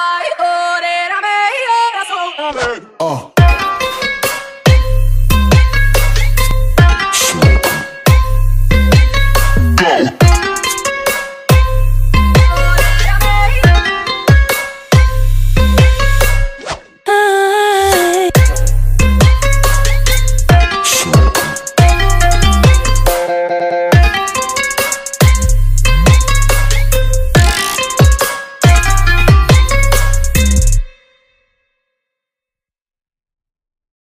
hold ore,